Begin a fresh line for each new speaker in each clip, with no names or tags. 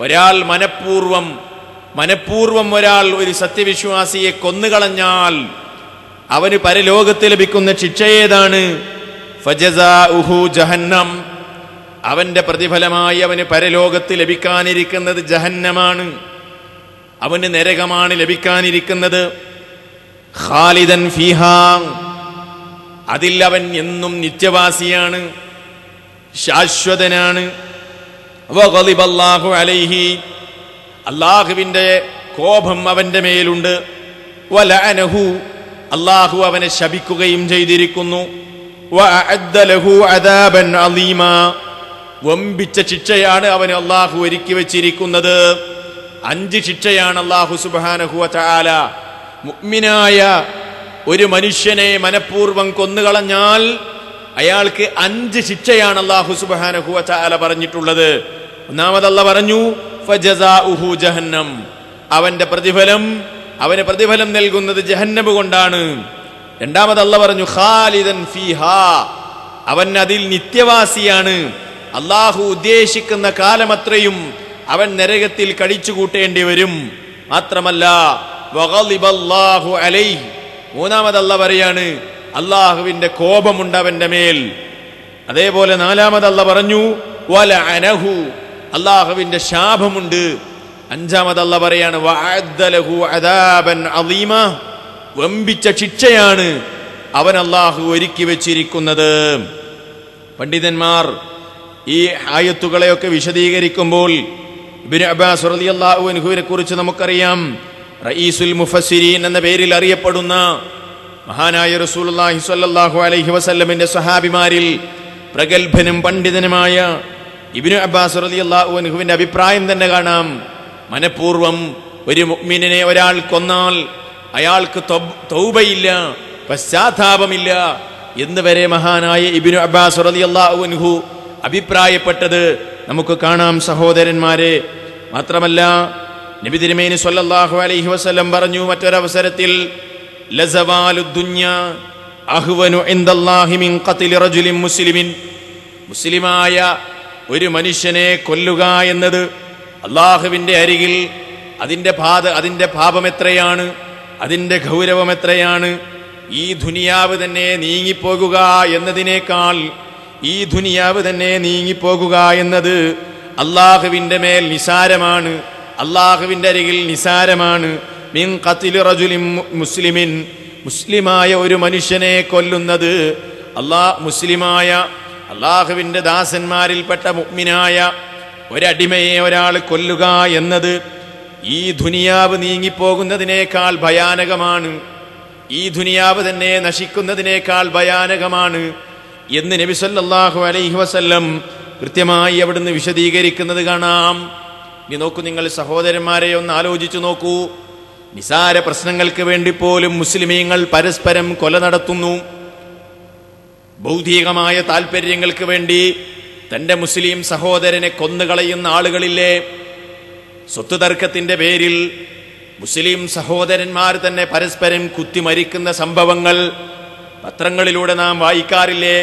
ഒരാൾ മനഃപൂർവം മനഃപൂർവം ഒരാൾ ഒരു സത്യവിശ്വാസിയെ കൊന്നുകളഞ്ഞാൽ അവന് പരലോകത്ത് ലഭിക്കുന്ന ശിക്ഷ ഏതാണ്? ഫജസാഉഹു ജഹന്നം. അവന്റെ പ്രതിഫലമായി അവന് പരലോകത്ത് ലഭിക്കാനിരിക്കുന്നത് ജഹന്നമാണ്. അവന് നരകമാണ് ലഭിക്കാനിരിക്കുന്നത്. ഖാലിദൻ അതിൽ അവൻ എന്നും നിത്യവാസിയാണ് ശാശ്വതനാണ്. അലൈഹി. കോപം അവന്റെ മേലുണ്ട്. അള്ളാഹു അവനെ ശപിക്കുകയും ചെയ്തിരിക്കുന്നു. വമ്പിച്ച ശിക്ഷയാണ് അവന് അള്ളാഹു ഒരുക്കി വെച്ചിരിക്കുന്നത്. അഞ്ച് ശിക്ഷയാണ് അള്ളാഹു സുബാനഹു ചാല മുഗ്മിനായ ഒരു മനുഷ്യനെ മനഃപൂർവം കൊന്നുകളഞ്ഞാൽ അയാൾക്ക് അഞ്ച് ശിക്ഷയാണ് അള്ളാഹു സുബാനഹു ചാല പറഞ്ഞിട്ടുള്ളത്. ഒന്നാമതല്ല പറഞ്ഞു ജഹന്നം. അവന്റെ പ്രതിഫലം അവന് പ്രതിഫലം നൽകുന്നത് ജഹന്നബ് കൊണ്ടാണ്. രണ്ടാമതല്ല പറഞ്ഞു ഖാലിദൻ ഫീഹാ. അവൻ അതിൽ നിത്യവാസിയാണ്. അള്ളാഹു ഉദ്ദേശിക്കുന്ന കാലമത്രയും അവൻ നരകത്തിൽ കഴിച്ചു കൂട്ടേണ്ടി വരും. മാത്രമല്ല മൂന്നാമതല്ല പറയാണ് അള്ളാഹുവിന്റെ കോപമുണ്ട് അവന്റെ മേൽ. അതേപോലെ നാലാമതല്ല പറഞ്ഞു അള്ളാഹുവിന്റെ ശാപമുണ്ട്. അഞ്ചാമത് അല്ല പറയാണ് വമ്പിച്ച ശിക്ഷയാണ് അവൻ അള്ളാഹു ഒരുക്കി വെച്ചിരിക്കുന്നത്. പണ്ഡിതന്മാർ ഈ ആയത്തുകളെയൊക്കെ വിശദീകരിക്കുമ്പോൾ അബ്ബാസ് കുറിച്ച് നമുക്കറിയാം. റഈസുൽ മുഫസിരീൻ എന്ന പേരിൽ അറിയപ്പെടുന്ന മഹാനായ റസൂലുള്ളാഹി സ്വല്ലല്ലാഹു അലൈഹി വസല്ലമിന്റെ സഹാബിമാരിൽ പ്രഗത്ഭനും പണ്ഡിതനുമായ ഇബ്നു അബ്ബാസ് റളിയല്ലാഹു അള്ളാഹുവിന്റെ അഭിപ്രായം തന്നെ കാണാം. മനഃപൂർവം ഒരു മുഗ്മിനെ ഒരാൾ കൊന്നാൽ അയാൾക്ക് തൗബയില്ല പശ്ചാത്താപമില്ല എന്ന് വരെ മഹാനായ ഇബിനു അബ്ബാസ് റളിയല്ലാഹു അൻഹു അഭിപ്രായപ്പെട്ടത് നമുക്ക് കാണാം സഹോദരന്മാരെ. മാത്രമല്ല നബി തിരുമേനി സ്വല്ലല്ലാഹു അലൈഹി വസല്ലം പറഞ്ഞു മറ്റൊരവസരത്തിൽ മുസ്ലിമിൻ. മുസ്ലിമായ ഒരു മനുഷ്യനെ കൊല്ലുക എന്നത് അള്ളാഹുവിന്റെ അരികിൽ അതിന്റെ പാത എത്രയാണ് അതിന്റെ ഗൗരവം എത്രയാണ് ഈ ദുനിയാവ് തന്നെ നീങ്ങിപ്പോകുക എന്നതിനേക്കാൾ ഈ ദുനിയാവ് തന്നെ നീങ്ങിപ്പോകുക എന്നത് അള്ളാഹുവിന്റെ മേൽ നിസാരമാണ് അള്ളാഹുവിന്റെ അരികിൽ നിസാരമാണ്. മിൻ റജുലിൻ മുസ്ലിമിൻ മുസ്ലിമായ ഒരു മനുഷ്യനെ കൊല്ലുന്നത് അള്ളാ മുസ്ലിമായ അള്ളാഹുവിന്റെ ദാസന്മാരിൽപ്പെട്ട മുഗ്മിനായ ഒരടിമയെ ഒരാൾ കൊല്ലുക എന്നത് ഈ ദുനിയാവ് നീങ്ങിപ്പോകുന്നതിനേക്കാൾ ഭയാനകമാണ്. ഈ ദുനിയാവ് തന്നെ നശിക്കുന്നതിനേക്കാൾ ഭയാനകമാണ് എന്ന് നബി സല്ലല്ലാഹു അലൈഹി വസല്ലം കൃത്യമായി അവിടുന്ന് വിശദീകരിക്കുന്നത് കാണാം. ഇനി നോക്കൂ നിങ്ങൾ സഹോദരന്മാരെ ഒന്ന് ആലോചിച്ചു നോക്കൂ. നിസാര പ്രശ്നങ്ങൾക്ക് വേണ്ടി പോലും മുസ്ലിമീങ്ങൾ പരസ്പരം കൊല നടത്തുന്നു. ഭൗതികമായ താല്പര്യങ്ങൾക്ക് വേണ്ടി തന്റെ മുസ്ലിം സഹോദരനെ കൊന്നുകളയുന്ന ആളുകളില്ലേ? സ്വത്ത് തർക്കത്തിന്റെ പേരിൽ മുസ്ലിം സഹോദരന്മാർ തന്നെ പരസ്പരം കുത്തിമരിക്കുന്ന സംഭവങ്ങൾ പത്രങ്ങളിലൂടെ നാം വായിക്കാറില്ലേ?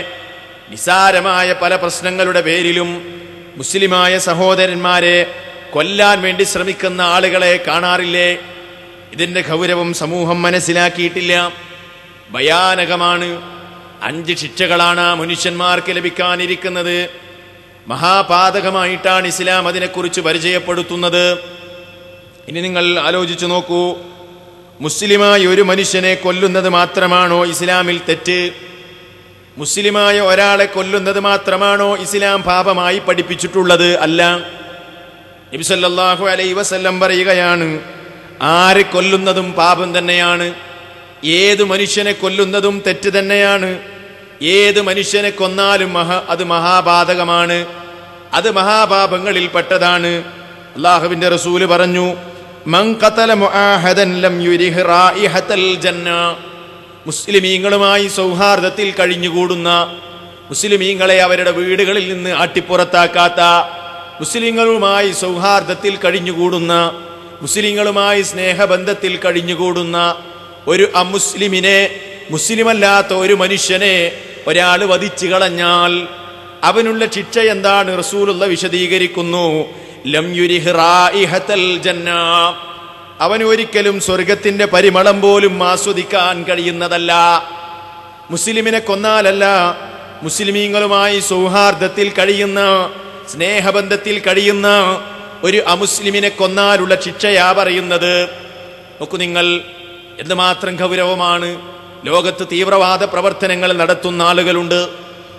നിസാരമായ പല പ്രശ്നങ്ങളുടെ പേരിലും മുസ്ലിമായ സഹോദരന്മാരെ കൊല്ലാൻ വേണ്ടി ശ്രമിക്കുന്ന ആളുകളെ കാണാറില്ലേ? ഇതിന്റെ ഗൗരവം സമൂഹം മനസ്സിലാക്കിയിട്ടില്ല. ഭയാനകമാണ്. അഞ്ച് ശിക്ഷകളാണ് ആ മനുഷ്യന്മാർക്ക് ലഭിക്കാനിരിക്കുന്നത്. മഹാപാതകമായിട്ടാണ് ഇസ്ലാം അതിനെക്കുറിച്ച് പരിചയപ്പെടുത്തുന്നത്. ഇനി നിങ്ങൾ ആലോചിച്ചു നോക്കൂ. മുസ്ലിമായ ഒരു മനുഷ്യനെ കൊല്ലുന്നത് മാത്രമാണോ ഇസ്ലാമിൽ തെറ്റ്? മുസ്ലിമായ ഒരാളെ കൊല്ലുന്നത് മാത്രമാണോ ഇസ്ലാം പാപമായി പഠിപ്പിച്ചിട്ടുള്ളത്? അല്ല. നബി അലൈ വസല്ലം പറയുകയാണ് ആര് കൊല്ലുന്നതും പാപം തന്നെയാണ്. ഏത് മനുഷ്യനെ കൊല്ലുന്നതും തെറ്റ് തന്നെയാണ്. ഏത് മനുഷ്യനെ കൊന്നാലും മഹാ അത് മഹാപാതകമാണ് അത് മഹാപാപങ്ങളിൽ പെട്ടതാണ്. അള്ളാഹുവിന്റെ റസൂൽ പറഞ്ഞു മുസ്ലിമീങ്ങളുമായി സൗഹാർദ്ദത്തിൽ കഴിഞ്ഞുകൂടുന്ന മുസ്ലിമീങ്ങളെ അവരുടെ വീടുകളിൽ നിന്ന് ആട്ടിപ്പുറത്താക്കാത്ത മുസ്ലിങ്ങളുമായി സൗഹാർദ്ദത്തിൽ കഴിഞ്ഞുകൂടുന്ന മുസ്ലിങ്ങളുമായി സ്നേഹബന്ധത്തിൽ കഴിഞ്ഞുകൂടുന്ന ഒരു അമുസ്ലിമിനെ മുസ്ലിമല്ലാത്ത ഒരു മനുഷ്യനെ ഒരാൾ വധിച്ചു കളഞ്ഞാൽ അവനുള്ള ശിക്ഷ എന്താണ്? റസൂലുള്ള വിശദീകരിക്കുന്നു. അവൻ ഒരിക്കലും സ്വർഗത്തിന്റെ പരിമളം പോലും ആസ്വദിക്കാൻ കഴിയുന്നതല്ല. മുസ്ലിമിനെ കൊന്നാലല്ല മുസ്ലിമീങ്ങളുമായി സൗഹാർദ്ദത്തിൽ കഴിയുന്ന സ്നേഹബന്ധത്തിൽ കഴിയുന്ന ഒരു അമുസ്ലിമിനെ കൊന്നാലുള്ള ശിക്ഷയാ പറയുന്നത്. നോക്കൂ നിങ്ങൾ എന്തുമാത്രം ഗൗരവമാണ്. ലോകത്ത് തീവ്രവാദ പ്രവർത്തനങ്ങൾ നടത്തുന്ന ആളുകളുണ്ട്.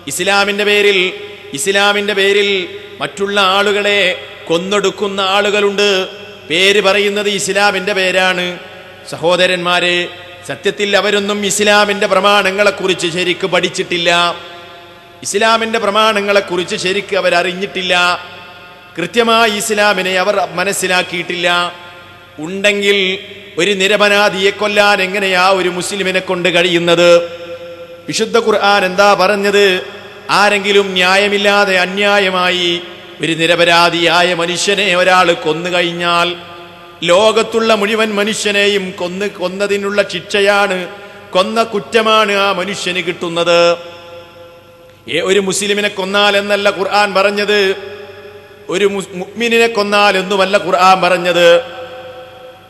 ഇസ്ലാമിന്റെ പേരിൽ ഇസ്ലാമിന്റെ പേരിൽ മറ്റുള്ള ആളുകളെ കൊന്നൊടുക്കുന്ന ആളുകളുണ്ട്. പേര് പറയുന്നത് ഇസ്ലാമിന്റെ പേരാണ്. സഹോദരന്മാരെ സത്യത്തിൽ അവരൊന്നും ഇസ്ലാമിന്റെ പ്രമാണങ്ങളെക്കുറിച്ച് ശരിക്ക് പഠിച്ചിട്ടില്ല. ഇസ്ലാമിന്റെ പ്രമാണങ്ങളെക്കുറിച്ച് ശരിക്ക് അവരറിഞ്ഞിട്ടില്ല. കൃത്യമായി ഇസ്ലാമിനെ അവർ മനസ്സിലാക്കിയിട്ടില്ല. ഉണ്ടെങ്കിൽ ഒരു നിരപരാധിയെ കൊല്ലാൻ എങ്ങനെയാ ഒരു മുസ്ലിമിനെ കൊണ്ട് കഴിയുന്നത്? വിശുദ്ധ ഖുർആൻ എന്താ പറഞ്ഞത്? ആരെങ്കിലും ന്യായമില്ലാതെ അന്യായമായി ഒരു നിരപരാധിയായ മനുഷ്യനെ ഒരാൾ കൊന്നു കഴിഞ്ഞാൽ ലോകത്തുള്ള മുഴുവൻ മനുഷ്യനെയും കൊന്ന് കൊന്നതിനുള്ള ശിക്ഷയാണ് കൊന്ന കുറ്റമാണ് ആ മനുഷ്യന് കിട്ടുന്നത്. ഏ ഒരു മുസ്ലിമിനെ കൊന്നാൽ എന്നല്ല ഖുർആൻ പറഞ്ഞത്? ഒരു മുഅ്മിനിനെ കൊന്നാൽ എന്നുമല്ല ഖുർആൻ പറഞ്ഞത്.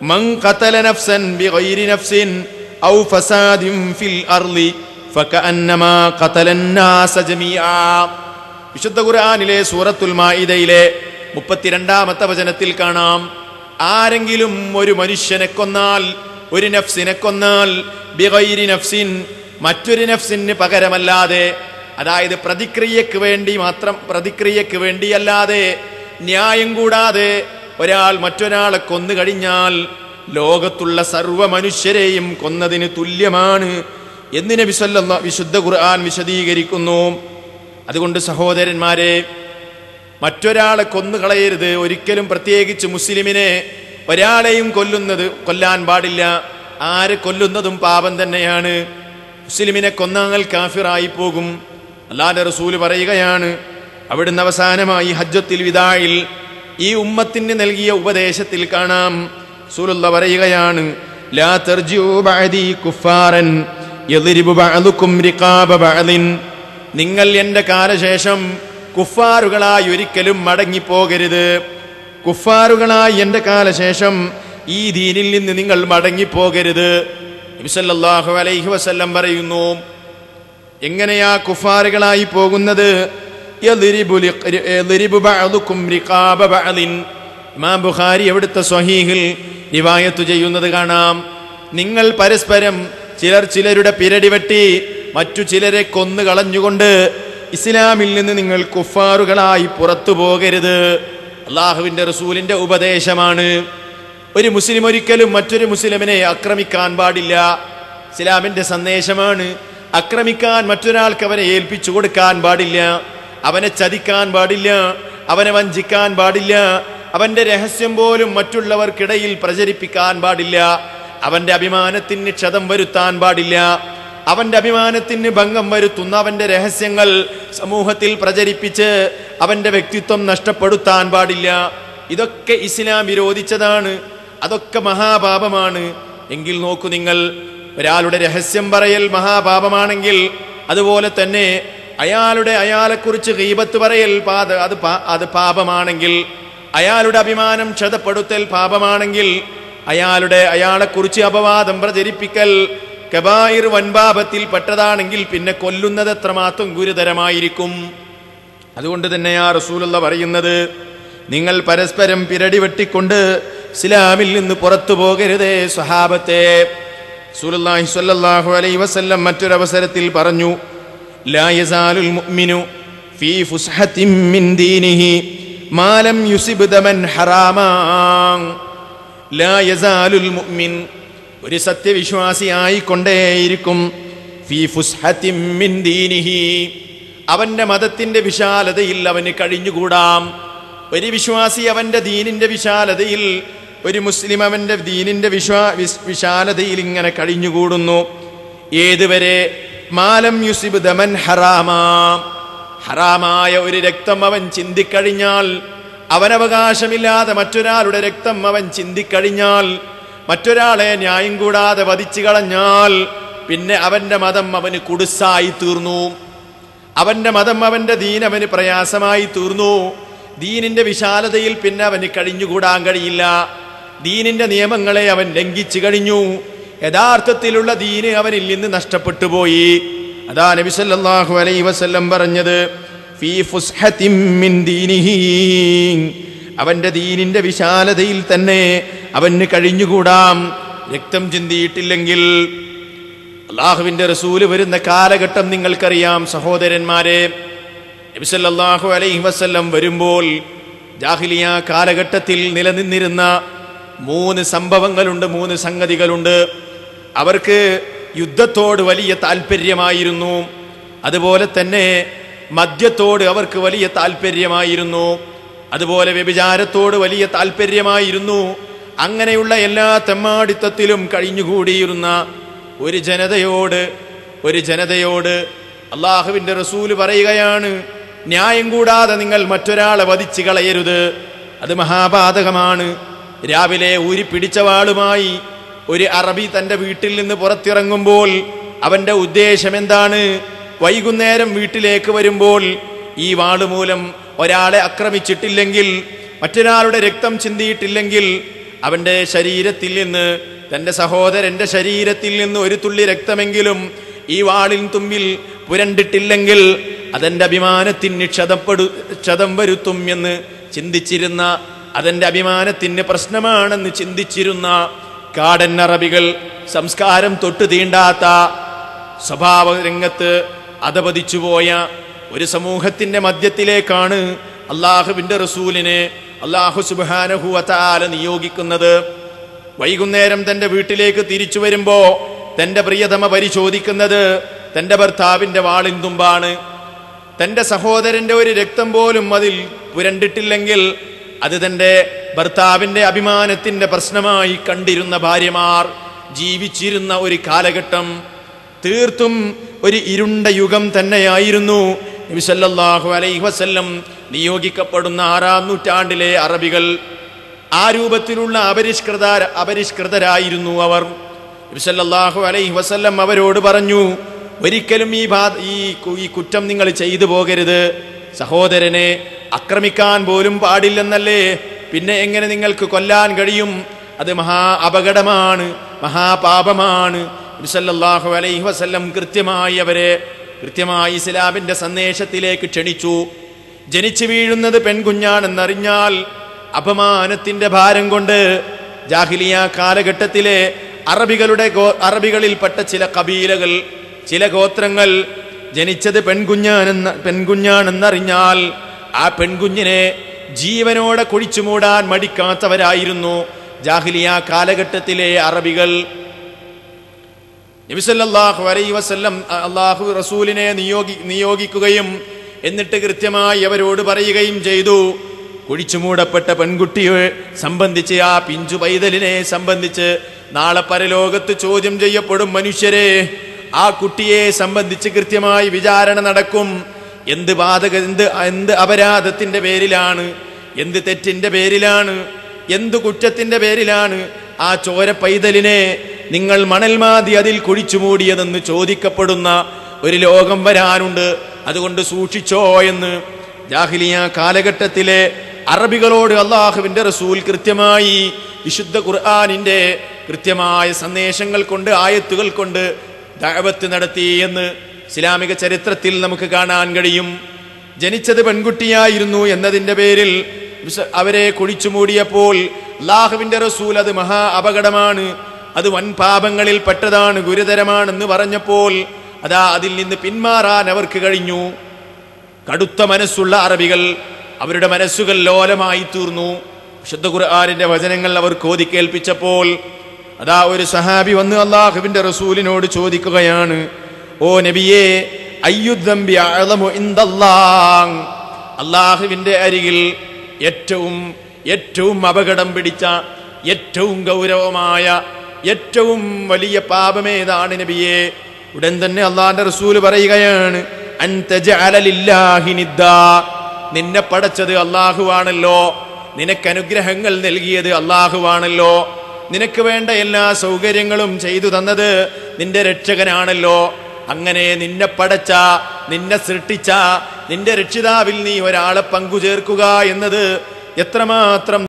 മൻ ഖതല നഫ്സൻ ബിഗൈരി നഫ്സിൻ ഔ ഫസാദിൻ ഫിൽ അർളി ഫകഅന്നമാ ഖതലൻ നാസ ജമീആ. വിശുദ്ധ ഖുർആനിലെ സൂറത്തുൽ മാഇദയിലെ മുപ്പത്തിരണ്ടാമത്തെ വചനത്തിൽ കാണാം. ആരെങ്കിലും ഒരു മനുഷ്യനെ കൊന്നാൽ ഒരു നഫ്സിനെ കൊന്നാൽ ബിഗൈരി നഫ്സിൻ മറ്റൊരു നഫ്സിന് പകരമല്ലാതെ അതായത് പ്രതിക്രിയക്ക് വേണ്ടി മാത്രം പ്രതിക്രിയക്ക് വേണ്ടിയല്ലാതെ ന്യായം കൂടാതെ ഒരാൾ മറ്റൊരാളെ കൊന്നു കഴിഞ്ഞാൽ ലോകത്തുള്ള സർവ മനുഷ്യരെയും കൊന്നതിന് തുല്യമാണ് എന്ന് നബി വിശുദ്ധ ഖുർആൻ വിശദീകരിക്കുന്നു. അതുകൊണ്ട് സഹോദരന്മാരെ മറ്റൊരാളെ കൊന്നുകളയരുത് ഒരിക്കലും പ്രത്യേകിച്ച് മുസ്ലിമിനെ ഒരാളെയും കൊല്ലുന്നത് കൊല്ലാൻ പാടില്ല. ആരെ കൊല്ലുന്നതും പാപം തന്നെയാണ്. മുസ്ലിമിനെ കൊന്നാൽ കാഫിറായി പോകും. അല്ലാതെ റസൂൽ പറയുകയാണ് അവിടുന്ന് അവസാനമായി ഹജ്ജത്തിൽ വിദായിൽ ഈ ഉമ്മത്തിന് നൽകിയ ഉപദേശത്തിൽ കാണാം. സുലുള്ള പറയുകയാണ് കുഫാരൻ നിങ്ങൾ എന്റെ കാലശേഷം കുഫാറുകളായി ഒരിക്കലും മടങ്ങിപ്പോകരുത്. കുഫാറുകളായി എന്റെ കാലശേഷം ഈ ദീനിൽ നിന്ന് നിങ്ങൾ മടങ്ങിപ്പോകരുത്. അലൈഹി വസല്ലം പറയുന്നു എങ്ങനെയാ കുഫാറുകളായി പോകുന്നത്? ഇമാം ബുഖാരി എവിടുത്തെ സ്വഹീഹിൽ റിവായത്ത് ചെയ്യുന്നത് കാണാം. നിങ്ങൾ പരസ്പരം ചിലർ ചിലരുടെ പിരടി വെട്ടി മറ്റു ചിലരെ കൊന്നു കളഞ്ഞുകൊണ്ട് ഇസ്ലാമിൽ നിന്ന് നിങ്ങൾ കുഫാറുകളായി പുറത്തു പോകരുത്. അള്ളാഹുവിന്റെ റസൂലിന്റെ ഉപദേശമാണ്. ഒരു മുസ്ലിം ഒരിക്കലും മറ്റൊരു മുസ്ലിമിനെ ആക്രമിക്കാൻ പാടില്ല. ഇസ്ലാമിന്റെ സന്ദേശമാണ് ആക്രമിക്കാൻ മറ്റൊരാൾക്ക് അവനെ ഏൽപ്പിച്ചു കൊടുക്കാൻ പാടില്ല. അവനെ ചതിക്കാൻ പാടില്ല അവനെ വഞ്ചിക്കാൻ പാടില്ല അവന്റെ രഹസ്യം പോലും മറ്റുള്ളവർക്കിടയിൽ പ്രചരിപ്പിക്കാൻ പാടില്ല അവന്റെ അഭിമാനത്തിന് ക്ഷതം വരുത്താൻ പാടില്ല അവന്റെ അഭിമാനത്തിന് ഭംഗം വരുത്തുന്ന അവന്റെ രഹസ്യങ്ങൾ സമൂഹത്തിൽ പ്രചരിപ്പിച്ച് അവന്റെ വ്യക്തിത്വം നഷ്ടപ്പെടുത്താൻ പാടില്ല. ഇതൊക്കെ ഇസ്ലാം വിരോധിച്ചതാണ് അതൊക്കെ മഹാപാപമാണ്. എങ്കിൽ നോക്കൂ നിങ്ങൾ ഒരാളുടെ രഹസ്യം പറയൽ മഹാപാപമാണെങ്കിൽ അതുപോലെ തന്നെ അയാളുടെ അയാളെക്കുറിച്ച് ഗീബത്ത് പറയൽ പാത അത് അത് പാപമാണെങ്കിൽ അയാളുടെ അഭിമാനം ക്ഷതപ്പെടുത്തൽ പാപമാണെങ്കിൽ അയാളുടെ അയാളെക്കുറിച്ച് അപവാദം പ്രചരിപ്പിക്കൽ കബായിർ വൻപാപത്തിൽ പെട്ടതാണെങ്കിൽ പിന്നെ കൊല്ലുന്നത് എത്രമാത്രം ഗുരുതരമായിരിക്കും? അതുകൊണ്ട് തന്നെയാ റസൂലുള്ള പറയുന്നത് നിങ്ങൾ പരസ്പരം പിരടി വെട്ടിക്കൊണ്ട് ഇസ്ലാമിൽ നിന്ന് പുറത്തു പോകരുതേ സ്വഹാബത്തെ. സ്വല്ലല്ലാഹു അലൈഹി വസല്ലം മറ്റൊരവസരത്തിൽ പറഞ്ഞു ലാ യസാലുൽ മുഅ്മിൻ ഒരു സത്യവിശ്വാസിയായി കൊണ്ടേയിരിക്കും ഫീ ഫുസ്ഹത്തിൻ മിൻ ദീനിഹി. അവന്റെ മതത്തിന്റെ വിശാലതയിൽ അവന് കഴിഞ്ഞുകൂടാം. ഒരു വിശ്വാസി അവന്റെ ദീനിന്റെ വിശാലതയിൽ ഒരു മുസ്ലിം അവന്റെ ദീനിന്റെ വിശ്വാ വിശാലതയിൽ ഇങ്ങനെ കഴിഞ്ഞുകൂടുന്നു. ഏതുവരെ മാലം യുസിബ് ദമൻ ഹറാമാ. ഹറാമായ ഒരു രക്തം അവൻ ചിന്തിക്കഴിഞ്ഞാൽ അവനവകാശമില്ലാതെ മറ്റൊരാളുടെ രക്തം അവൻ ചിന്തിക്കഴിഞ്ഞാൽ മറ്റൊരാളെ ന്യായം കൂടാതെ വധിച്ചു കളഞ്ഞാൽ പിന്നെ അവന്റെ മതം അവന് കുടുസായി തീർന്നു. അവന്റെ മതം അവന്റെ ദീൻ അവന് പ്രയാസമായി തീർന്നു. ദീനിന്റെ വിശാലതയിൽ പിന്നെ അവന് കഴിഞ്ഞുകൂടാൻ കഴിയില്ല. ദീനിന്റെ നിയമങ്ങളെ അവൻ ലംഘിച്ചു കഴിഞ്ഞു. യഥാർത്ഥത്തിലുള്ള ദീന് അവനിൽ നിന്ന് നഷ്ടപ്പെട്ടു പോയി. അതാ നബി സല്ലല്ലാഹു അലൈഹി വസല്ലം പറഞ്ഞത് അവന്റെ ദീനിന്റെ വിശാലതയിൽ തന്നെ അവന് കഴിഞ്ഞുകൂടാം. രക്തം ചിന്തിയിട്ടില്ലെങ്കിൽ അള്ളാഹുവിന്റെ റസൂൽ വരുന്ന കാലഘട്ടം നിങ്ങൾക്കറിയാം സഹോദരന്മാരെ. നബിസല്ലാഹു അലൈഹി വസ്ല്ലം വരുമ്പോൾ ജാഹിലിയ കാലഘട്ടത്തിൽ നിലനിന്നിരുന്ന മൂന്ന് സംഭവങ്ങളുണ്ട് മൂന്ന് സംഗതികളുണ്ട്. അവർക്ക് യുദ്ധത്തോട് വലിയ താല്പര്യമായിരുന്നു അതുപോലെ തന്നെ മദ്യത്തോട് അവർക്ക് വലിയ താല്പര്യമായിരുന്നു അതുപോലെ വ്യഭിചാരത്തോട് വലിയ താല്പര്യമായിരുന്നു അങ്ങനെയുള്ള എല്ലാ തെമ്മാടിത്തത്തിലും കഴിഞ്ഞുകൂടിയിരുന്ന ഒരു ജനതയോട് ഒരു ജനതയോട് അള്ളാഹുവിന്റെ റസൂൽ പറയുകയാണ് ന്യായം കൂടാതെ നിങ്ങൾ മറ്റൊരാളെ വധിച്ചു കളയരുത്. അത് മഹാപാതകമാണ് രാവിലെ ഊരി പിടിച്ച വാളുമായി ഒരു അറബി തന്റെ വീട്ടിൽ നിന്ന് പുറത്തിറങ്ങുമ്പോൾ അവന്റെ ഉദ്ദേശം എന്താണ് വൈകുന്നേരം വീട്ടിലേക്ക് വരുമ്പോൾ ഈ വാൾ മൂലം ഒരാളെ ആക്രമിച്ചിട്ടില്ലെങ്കിൽ മറ്റൊരാളുടെ രക്തം ചിന്തിയിട്ടില്ലെങ്കിൽ അവന്റെ ശരീരത്തിൽ നിന്ന് തന്റെ സഹോദരന്റെ ശരീരത്തിൽ നിന്ന് ഒരു തുള്ളി രക്തമെങ്കിലും ഈ വാളിൻ തുമ്പിൽ പുരണ്ടിട്ടില്ലെങ്കിൽ അതെന്റെ അഭിമാനത്തിന് ക്ഷതപ്പെടു ക്ഷതം വരുത്തും എന്ന് ചിന്തിച്ചിരുന്ന അതെന്റെ അഭിമാനത്തിന് പ്രശ്നമാണെന്ന് ചിന്തിച്ചിരുന്ന കാടൻ അറബികൾ സംസ്കാരം തൊട്ട് തീണ്ടാത്ത സ്വഭാവ രംഗത്ത് അധപതിച്ചുപോയ ഒരു സമൂഹത്തിന്റെ മധ്യത്തിലേക്കാണ് അള്ളാഹുവിന്റെ റസൂലിനെ അള്ളാഹു സുബാനഹുവല നിയോഗിക്കുന്നത്. വൈകുന്നേരം തന്റെ വീട്ടിലേക്ക് തിരിച്ചു വരുമ്പോ തന്റെ പ്രിയതമ പരിശോധിക്കുന്നത് തന്റെ ഭർത്താവിന്റെ വാളിന്തുമ്പാണ് തന്റെ സഹോദരന്റെ ഒരു രക്തം പോലും അതിൽ പുരണ്ടിട്ടില്ലെങ്കിൽ അത് തന്റെ ഭർത്താവിന്റെ അഭിമാനത്തിന്റെ പ്രശ്നമായി കണ്ടിരുന്ന ഭാര്യമാർ ജീവിച്ചിരുന്ന ഒരു കാലഘട്ടം തീർത്തും ഒരു ഇരുണ്ട യുഗം തന്നെയായിരുന്നു. നബി സല്ലല്ലാഹു അലൈഹി വസല്ലം നിയോഗിക്കപ്പെടുന്ന ആറാം നൂറ്റാണ്ടിലെ അറബികൾ ആ രൂപത്തിലുള്ള അപരിഷ്കൃത അപരിഷ്കൃതരായിരുന്നു അവർ. നബി സല്ലല്ലാഹു അലൈഹി വസല്ലം അവരോട് പറഞ്ഞു ഒരിക്കലും ഈ ബാ ഈ കുറ്റം നിങ്ങൾ ചെയ്തു പോകരുത്. സഹോദരനെ ആക്രമിക്കാൻ പോലും പാടില്ലെന്നല്ലേ? പിന്നെ എങ്ങനെ നിങ്ങൾക്ക് കൊല്ലാൻ കഴിയും? അത് മഹാ അപകടമാണ് മഹാപാപമാണ് സല്ലല്ലാഹു അലൈഹി വസല്ലം കൃത്യമായി അവരെ കൃത്യമായി ഇസ്ലാമിന്റെ സന്ദേശത്തിലേക്ക് ക്ഷണിച്ചു. ജനിച്ചു വീഴുന്നത് പെൺകുഞ്ഞാണെന്നറിഞ്ഞാൽ അപമാനത്തിന്റെ ഭാരം കൊണ്ട് ജാഹിലിയ കാലഘട്ടത്തിലെ അറബികളുടെ അറബികളിൽപ്പെട്ട ചില കബീലകൾ ചില ഗോത്രങ്ങൾ ജനിച്ചത് പെൺകുഞ്ഞാണെന്ന് പെൺകുഞ്ഞാണെന്നറിഞ്ഞാൽ ആ പെൺകുഞ്ഞിനെ ജീവനോടെ കുഴിച്ചു മൂടാൻ മടിക്കാത്തവരായിരുന്നു ജാഹിലിയ കാലഘട്ടത്തിലെ അറബികൾ. നബിസല്ലാഹു അലൈ വസല്ലം അള്ളാഹു റസൂലിനെ നിയോഗി നിയോഗിക്കുകയും എന്നിട്ട് കൃത്യമായി അവരോട് പറയുകയും ചെയ്തു. കുഴിച്ചുമൂടപ്പെട്ട പെൺകുട്ടിയെ സംബന്ധിച്ച് ആ പിഞ്ചു പൈതലിനെ സംബന്ധിച്ച് നാളെ പരലോകത്ത് ചോദ്യം ചെയ്യപ്പെടും മനുഷ്യരെ. ആ കുട്ടിയെ സംബന്ധിച്ച് കൃത്യമായി വിചാരണ നടക്കും. എന്ത് ബാധക എന്ത് എന്ത് അപരാധത്തിന്റെ പേരിലാണ് എന്ത് തെറ്റിന്റെ പേരിലാണ് എന്ത് കുറ്റത്തിന്റെ പേരിലാണ് ആ ചോര പൈതലിനെ നിങ്ങൾ മണൽമാതി അതിൽ കുഴിച്ചു മൂടിയതെന്ന് ചോദിക്കപ്പെടുന്ന ഒരു ലോകം വരാനുണ്ട്. അതുകൊണ്ട് സൂക്ഷിച്ചോ എന്ന് ജാഹിലിയ കാലഘട്ടത്തിലെ അറബികളോട് അള്ളാഹുവിന്റെ റസൂൽ കൃത്യമായി വിശുദ്ധ ഖുർആാനിന്റെ കൃത്യമായ സന്ദേശങ്ങൾ കൊണ്ട് ആയത്തുകൾ കൊണ്ട് ദഅവത്ത് നടത്തി എന്ന് ഇസ്ലാമിക ചരിത്രത്തിൽ നമുക്ക് കാണാൻ കഴിയും. ജനിച്ചത് പെൺകുട്ടിയായിരുന്നു എന്നതിന്റെ പേരിൽ അവരെ കുഴിച്ചു മൂടിയപ്പോൾ അള്ളാഹുവിന്റെ റസൂൽ അത് മഹാ അപകടമാണ്. അത് വൻ പാപങ്ങളിൽ പെട്ടതാണ് ഗുരുതരമാണെന്ന് പറഞ്ഞപ്പോൾ അതാ അതിൽ നിന്ന് പിന്മാറാൻ അവർക്ക് കഴിഞ്ഞു. കടുത്ത മനസ്സുള്ള അറബികൾ അവരുടെ മനസ്സുകൾ ലോലമായി തീർന്നു. വിശുദ്ധ ഖുർആാനിന്റെ വചനങ്ങൾ അവർ കോതി കേൾപ്പിച്ചപ്പോൾ അതാ ഒരു സഹാബി വന്ന് അള്ളാഹുവിന്റെ റസൂലിനോട് ചോദിക്കുകയാണ് ഓ നബിയെ. അള്ളാഹുവിന്റെ അരികിൽ ഏറ്റവും ഏറ്റവും അപകടം പിടിച്ച ഏറ്റവും ഗൗരവമായ ഏറ്റവും വലിയ പാപമേതാണ് നബിയെ ഉടൻ തന്നെ അള്ളാഹിന്റെ റസൂൽ പറയുകയാണ്. നിന്നെ പടച്ചത് അള്ളാഹുവാണല്ലോ നിനക്ക് അനുഗ്രഹങ്ങൾ നൽകിയത് അള്ളാഹുവാണല്ലോ നിനക്ക് വേണ്ട എല്ലാ സൗകര്യങ്ങളും ചെയ്തു തന്നത് നിന്റെ രക്ഷകനാണല്ലോ അങ്ങനെ നിന്നെ പടച്ച നിന്നെ സൃഷ്ടിച്ച നിന്റെ രക്ഷിതാവിൽ നീ ഒരാളെ പങ്കുചേർക്കുക എന്നത് എത്രമാത്രം